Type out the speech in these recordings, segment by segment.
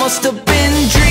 must have been dreaming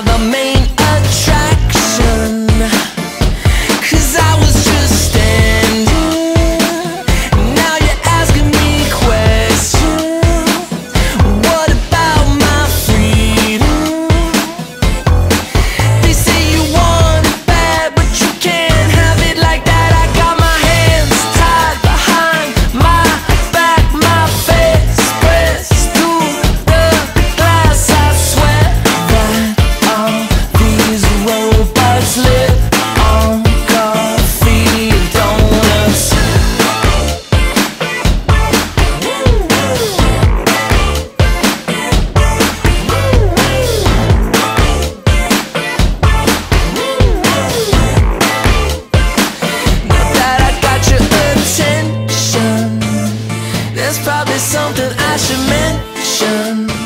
the main probably something I should mention.